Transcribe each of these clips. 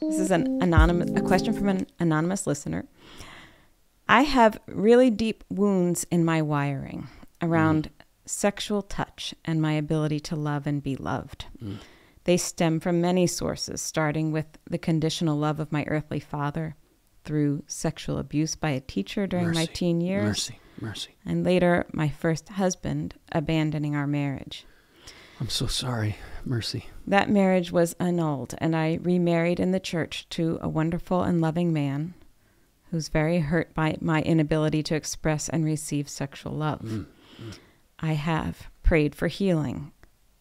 This is an anonymous a question from an anonymous listener. I have really deep wounds in my wiring around mm. sexual touch and my ability to love and be loved. Mm. They stem from many sources, starting with the conditional love of my earthly father through sexual abuse by a teacher during my teen years, Mercy, mercy. and later my first husband abandoning our marriage. I'm so sorry. Mercy. That marriage was annulled, and I remarried in the church to a wonderful and loving man who's very hurt by my inability to express and receive sexual love. Mm, mm. I have prayed for healing.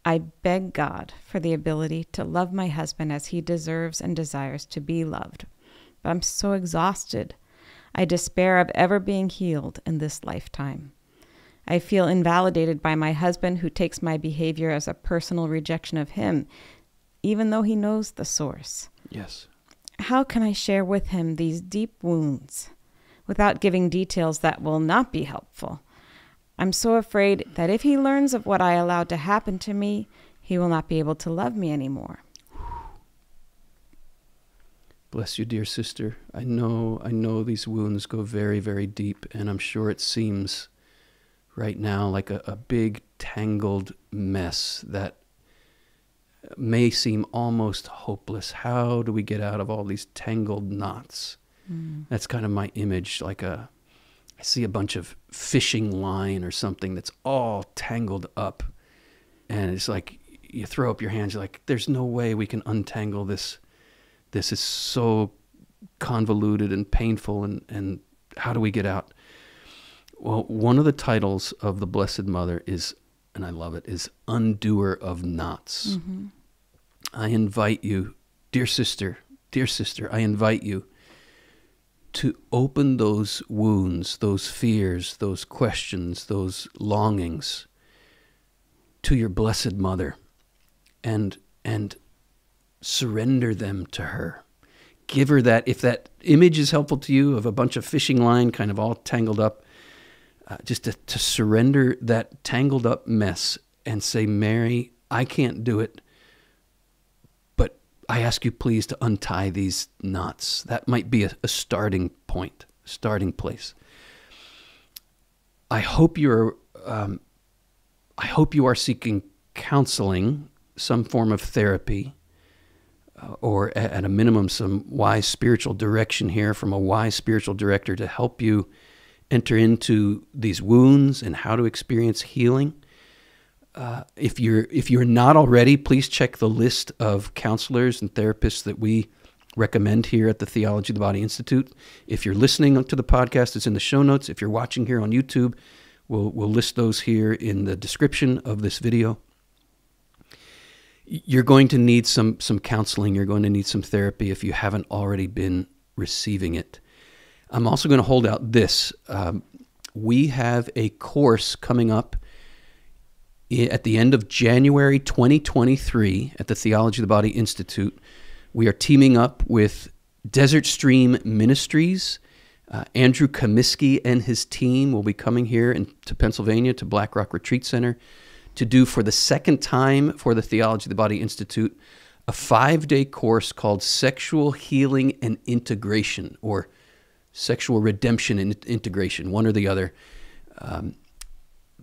I beg God for the ability to love my husband as he deserves and desires to be loved. But I'm so exhausted. I despair of ever being healed in this lifetime. I feel invalidated by my husband, who takes my behavior as a personal rejection of him, even though he knows the source. Yes. How can I share with him these deep wounds without giving details that will not be helpful? I'm so afraid that if he learns of what I allowed to happen to me, he will not be able to love me anymore. Bless you, dear sister. I know, I know these wounds go very, very deep, and I'm sure it seems right now like a, a big tangled mess that may seem almost hopeless. How do we get out of all these tangled knots? Hmm. That's kind of my image, like a I see a bunch of fishing line or something that's all tangled up. And it's like you throw up your hands, you're like, there's no way we can untangle this. This is so convoluted and painful and, and how do we get out? Well, one of the titles of the Blessed Mother is, and I love it, is Undoer of Knots. Mm-hmm. I invite you, dear sister, dear sister, I invite you to open those wounds, those fears, those questions, those longings to your blessed mother and and surrender them to her. Give her that if that image is helpful to you of a bunch of fishing line kind of all tangled up uh, just to, to surrender that tangled up mess and say, Mary, I can't do it, but I ask you please to untie these knots. That might be a, a starting point, starting place. I hope you're, um, I hope you are seeking counseling, some form of therapy, uh, or at a minimum, some wise spiritual direction here from a wise spiritual director to help you enter into these wounds and how to experience healing. Uh, if you're if you're not already, please check the list of counselors and therapists that we recommend here at the Theology of the Body Institute. If you're listening to the podcast, it's in the show notes. If you're watching here on YouTube, we'll we'll list those here in the description of this video. You're going to need some some counseling. You're going to need some therapy if you haven't already been receiving it. I'm also going to hold out this. Um, we have a course coming up at the end of January 2023 at the Theology of the Body Institute. We are teaming up with Desert Stream Ministries. Uh, Andrew Comiskey and his team will be coming here in, to Pennsylvania to Black Rock Retreat Center to do for the second time for the Theology of the Body Institute a five day course called Sexual Healing and Integration or Sexual Redemption and Integration, one or the other. Um,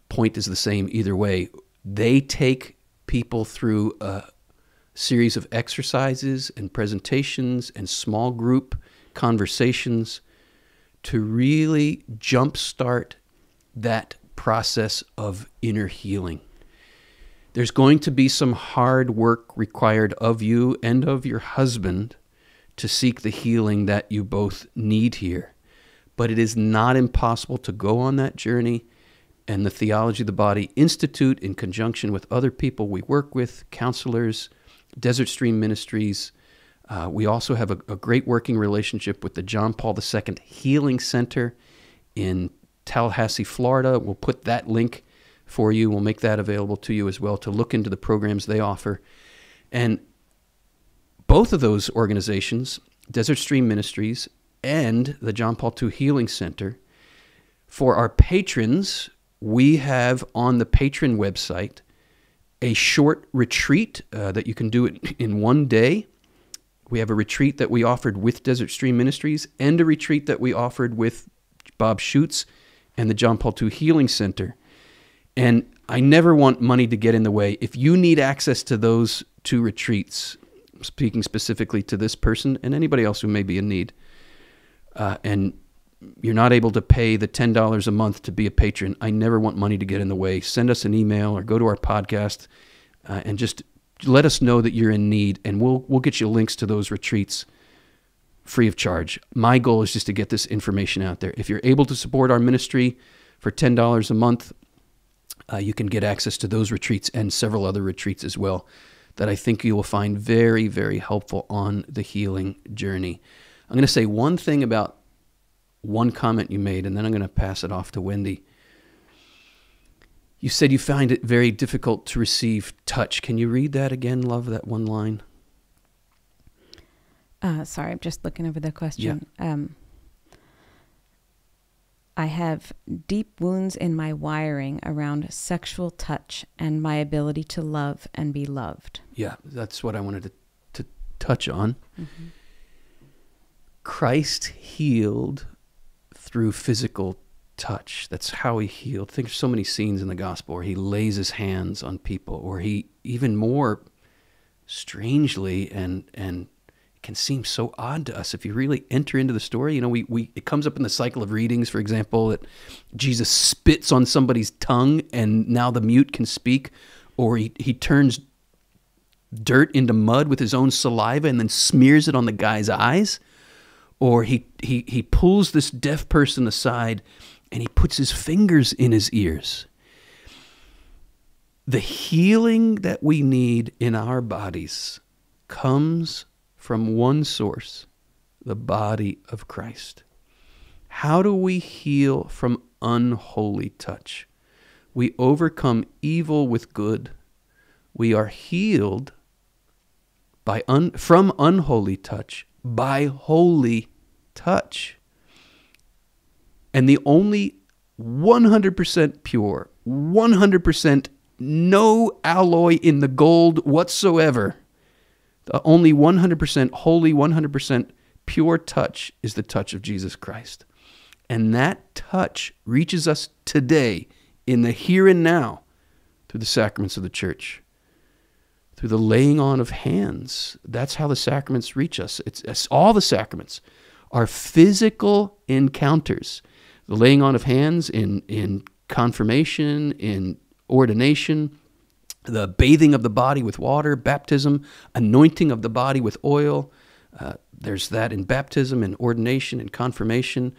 point is the same either way. They take people through a series of exercises and presentations and small group conversations to really jumpstart that process of inner healing. There's going to be some hard work required of you and of your husband to seek the healing that you both need here. But it is not impossible to go on that journey. And the Theology of the Body Institute, in conjunction with other people we work with, counselors, Desert Stream Ministries, uh, we also have a, a great working relationship with the John Paul II Healing Center in Tallahassee, Florida. We'll put that link for you. We'll make that available to you as well to look into the programs they offer. And both of those organizations, Desert Stream Ministries and the John Paul II Healing Center, for our patrons, we have on the patron website a short retreat uh, that you can do it in one day. We have a retreat that we offered with Desert Stream Ministries and a retreat that we offered with Bob Schuchts and the John Paul II Healing Center. And I never want money to get in the way. If you need access to those two retreats, speaking specifically to this person and anybody else who may be in need, uh, and you're not able to pay the $10 a month to be a patron, I never want money to get in the way. Send us an email or go to our podcast uh, and just let us know that you're in need, and we'll, we'll get you links to those retreats free of charge. My goal is just to get this information out there. If you're able to support our ministry for $10 a month, uh, you can get access to those retreats and several other retreats as well that I think you will find very, very helpful on the healing journey. I'm going to say one thing about one comment you made, and then I'm going to pass it off to Wendy. You said you find it very difficult to receive touch. Can you read that again, love, that one line? Uh, sorry, I'm just looking over the question. Yeah. Um, I have deep wounds in my wiring around sexual touch and my ability to love and be loved. Yeah, that's what I wanted to, to touch on. Mm-hmm. Christ healed through physical touch. That's how he healed. Think of so many scenes in the gospel where he lays his hands on people, or he even more strangely and and can seem so odd to us if you really enter into the story. You know, we, we it comes up in the cycle of readings, for example, that Jesus spits on somebody's tongue and now the mute can speak, or he, he turns dirt into mud with his own saliva and then smears it on the guy's eyes, or he he he pulls this deaf person aside and he puts his fingers in his ears. The healing that we need in our bodies comes from one source, the body of Christ. How do we heal from unholy touch? We overcome evil with good. We are healed by un, from unholy touch by holy touch. And the only 100% pure, 100% no alloy in the gold whatsoever the only 100% holy, 100% pure touch is the touch of Jesus Christ. And that touch reaches us today in the here and now through the sacraments of the church, through the laying on of hands. That's how the sacraments reach us. It's, it's all the sacraments are physical encounters. The laying on of hands in, in confirmation, in ordination, the bathing of the body with water, baptism, anointing of the body with oil. Uh, there's that in baptism and ordination and confirmation.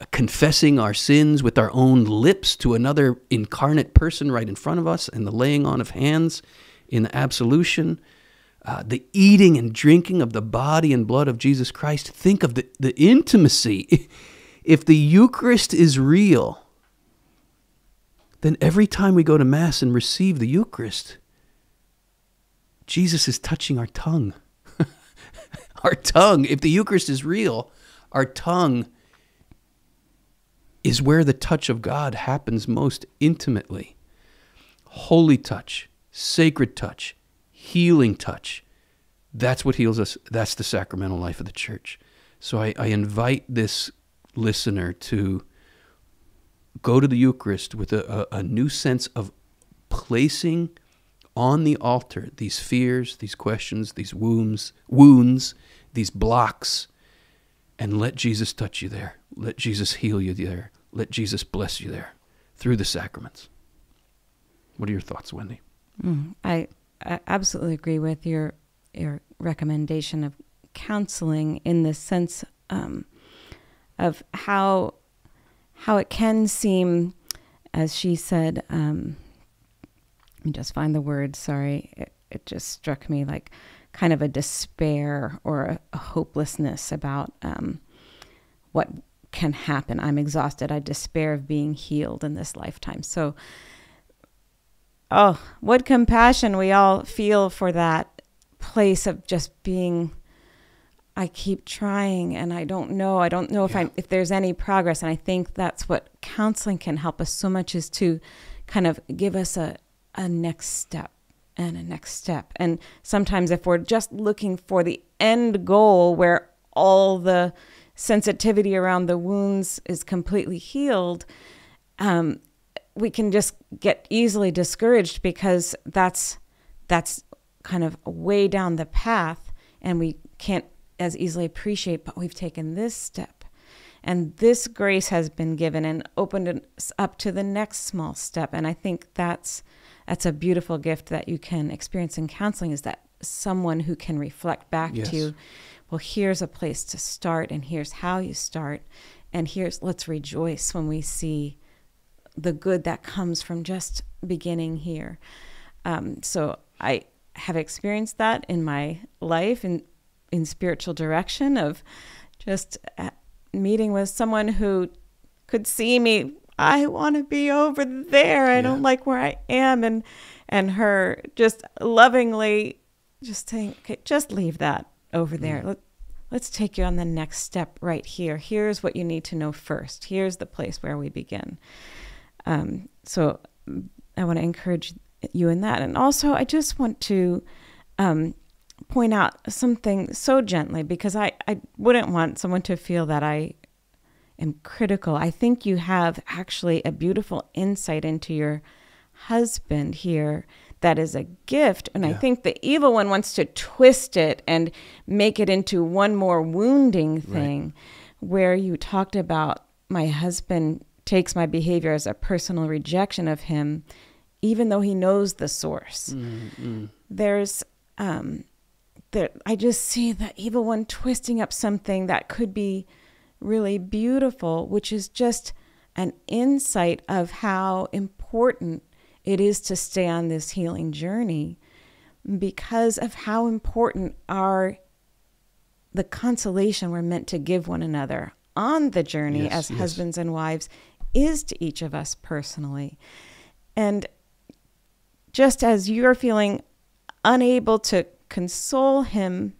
Uh, confessing our sins with our own lips to another incarnate person right in front of us, and the laying on of hands in the absolution. Uh, the eating and drinking of the body and blood of Jesus Christ. Think of the, the intimacy. If the Eucharist is real, then every time we go to Mass and receive the Eucharist, Jesus is touching our tongue. our tongue, if the Eucharist is real, our tongue is where the touch of God happens most intimately. Holy touch, sacred touch, healing touch. That's what heals us. That's the sacramental life of the church. So I, I invite this listener to go to the Eucharist with a, a, a new sense of placing on the altar these fears, these questions, these wounds, wounds, these blocks, and let Jesus touch you there. Let Jesus heal you there. Let Jesus bless you there through the sacraments. What are your thoughts, Wendy? Mm, I, I absolutely agree with your your recommendation of counseling in the sense um, of how how it can seem, as she said, um, let me just find the word, sorry, it, it just struck me like kind of a despair or a, a hopelessness about um, what can happen. I'm exhausted. I despair of being healed in this lifetime. So, oh, what compassion we all feel for that place of just being I keep trying and I don't know. I don't know if yeah. I if there's any progress. And I think that's what counseling can help us so much is to kind of give us a, a next step and a next step. And sometimes, if we're just looking for the end goal where all the sensitivity around the wounds is completely healed, um, we can just get easily discouraged because that's that's kind of way down the path, and we can't as easily appreciate. But we've taken this step, and this grace has been given and opened us up to the next small step. And I think that's that's a beautiful gift that you can experience in counseling is that someone who can reflect back Yes. to you well here's a place to start and here's how you start and here's let's rejoice when we see the good that comes from just beginning here um, so i have experienced that in my life in in spiritual direction of just uh, meeting with someone who could see me i want to be over there. I Yeah. don't like where i am. And and her just lovingly just saying okay just leave that over there. Let, let's take you on the next step right here. Here's what you need to know first. Here's the place where we begin. Um, so i want to encourage you in that. And also i just want to um, point out something so gently because I, I wouldn't want someone to feel that i am critical. I think you have actually a beautiful insight into your husband here that is a gift and i think the evil one wants to twist it and make it into one more wounding thing where you talked about my husband takes my behavior as a personal rejection of him even though he knows the source. There's um there i just see the evil one twisting up something that could be really beautiful which is just an insight of how important it is to stay on this healing journey because of how important our the consolation we're meant to give one another on the journey Yes, as yes. husbands and wives is to each of us personally and just as you're feeling unable to console him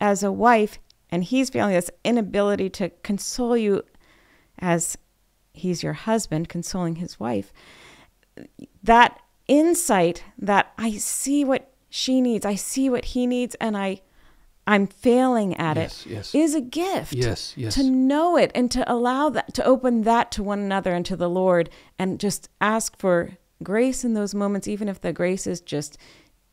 as a wife, and he's feeling this inability to console you as he's your husband, consoling his wife, that insight that I see what she needs, I see what he needs, and I I'm failing at Yes, it yes. is a gift Yes, yes. to know it and to allow that to open that to one another and to the Lord and just ask for grace in those moments, even if the grace is just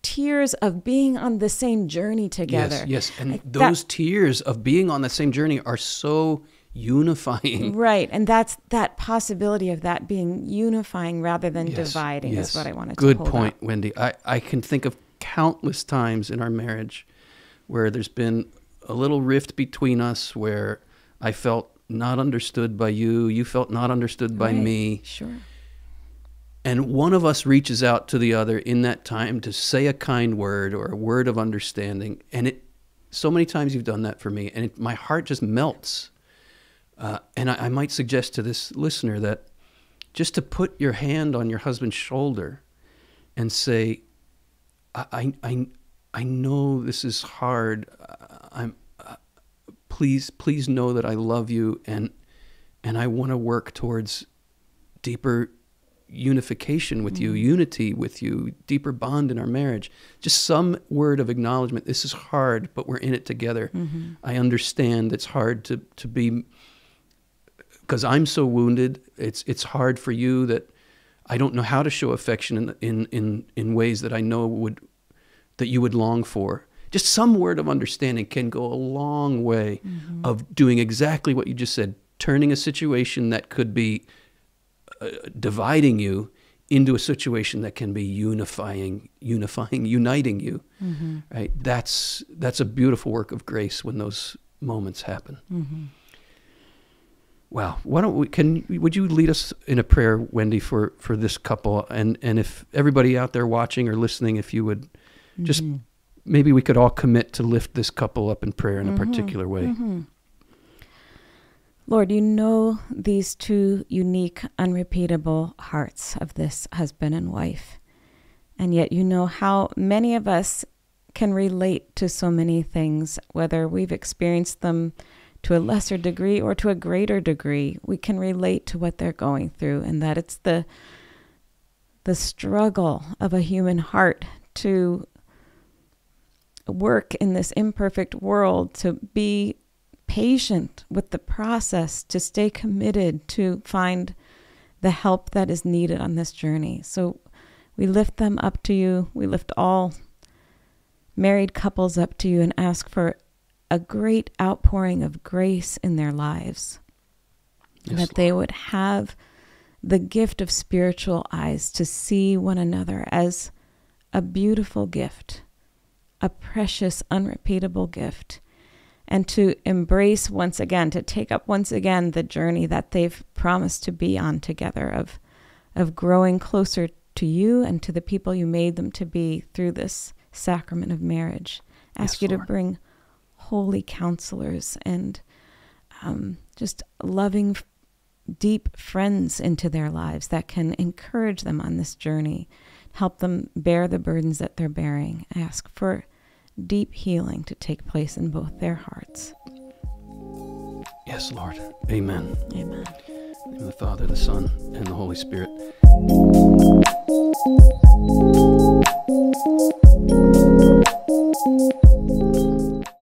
tears of being on the same journey together. Yes, yes. And Like that- those tears of being on the same journey are so unifying. right. And that's that possibility of that being unifying rather than Yes, dividing yes. is what I wanted Good to Good point, up. Wendy. I, I can think of countless times in our marriage where there's been a little rift between us where I felt not understood by you, you felt not understood by Right. me. Sure. And one of us reaches out to the other in that time to say a kind word or a word of understanding. And it, so many times you've done that for me, and it, my heart just melts. Uh, and I, I might suggest to this listener that just to put your hand on your husband's shoulder and say, I, I, I, know this is hard. I'm, uh, please, please know that I love you and, and I want to work towards deeper unification with you, mm-hmm. unity with you, deeper bond in our marriage. Just some word of acknowledgement. This is hard, but we're in it together. Mm-hmm. I understand it's hard to, to be because I'm so wounded. It's it's hard for you that I don't know how to show affection in in in, in ways that I know would that you would long for. Just some word of understanding can go a long way mm-hmm. of doing exactly what you just said, turning a situation that could be uh, dividing you into a situation that can be unifying, unifying, uniting you. Mm-hmm. Right? That's that's a beautiful work of grace when those moments happen. Mm-hmm. Wow. Why don't we? Can would you lead us in a prayer, Wendy, for for this couple? And and if everybody out there watching or listening, if you would just mm-hmm. maybe we could all commit to lift this couple up in prayer in a particular way. Lord, you know these two unique, unrepeatable hearts of this husband and wife. And yet you know how many of us can relate to so many things, whether we've experienced them to a lesser degree or to a greater degree. We can relate to what they're going through, and that it's the the struggle of a human heart to work in this imperfect world, to be patient with the process, to stay committed to find the help that is needed on this journey. So we lift them up to you. We lift all married couples up to you and ask for a great outpouring of grace in their lives. Yes, that they would have the gift of spiritual eyes to see one another as a beautiful gift, a precious, unrepeatable gift, and to embrace once again, to take up once again the journey that they've promised to be on together of, of growing closer to you and to the people you made them to be through this sacrament of marriage. Ask yes, you Lord. to bring holy counselors and um, just loving, deep friends into their lives that can encourage them on this journey, help them bear the burdens that they're bearing. Ask for deep healing to take place in both their hearts. Yes, Lord. Amen. Amen. In the Father, the Son, and the Holy Spirit.